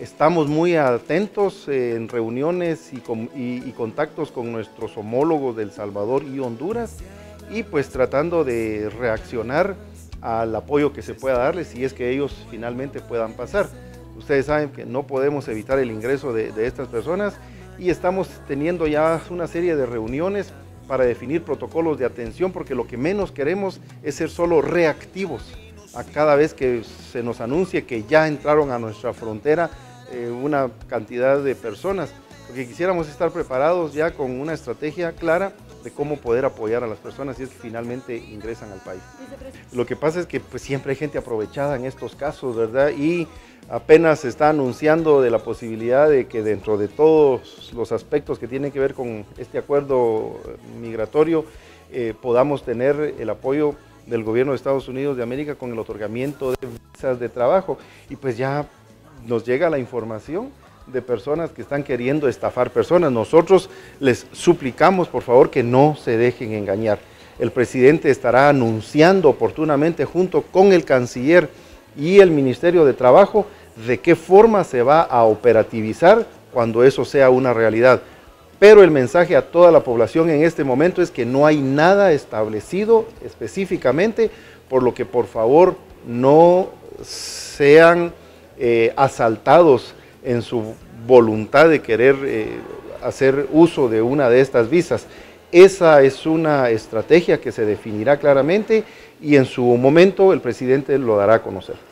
Estamos muy atentos en reuniones y, contactos con nuestros homólogos del Salvador y Honduras y pues tratando de reaccionar al apoyo que se pueda darles si es que ellos finalmente puedan pasar. Ustedes saben que no podemos evitar el ingreso de, de estas personas y estamos teniendo ya una serie de reuniones para definir protocolos de atención porque lo que menos queremos es ser solo reactivos a cada vez que se nos anuncie que ya entraron a nuestra frontera eh, una cantidad de personas, porque quisiéramos estar preparados ya con una estrategia clara de cómo poder apoyar a las personas si es que finalmente ingresan al país. Lo que pasa es que pues, siempre hay gente aprovechada en estos casos, ¿verdad? Y apenas se está anunciando de la posibilidad de que dentro de todos los aspectos que tienen que ver con este acuerdo migratorio, eh, podamos tener el apoyo del gobierno de Estados Unidos de América con el otorgamiento de visas de trabajo. Y pues ya nos llega la información de personas que están queriendo estafar personas. Nosotros les suplicamos, por favor, que no se dejen engañar. El presidente estará anunciando oportunamente junto con el canciller y el Ministerio de Trabajo de qué forma se va a operativizar cuando eso sea una realidad. Pero el mensaje a toda la población en este momento es que no hay nada establecido específicamente, por lo que por favor no sean eh, asaltados en su voluntad de querer eh, hacer uso de una de estas visas. Esa es una estrategia que se definirá claramente y en su momento el presidente lo dará a conocer.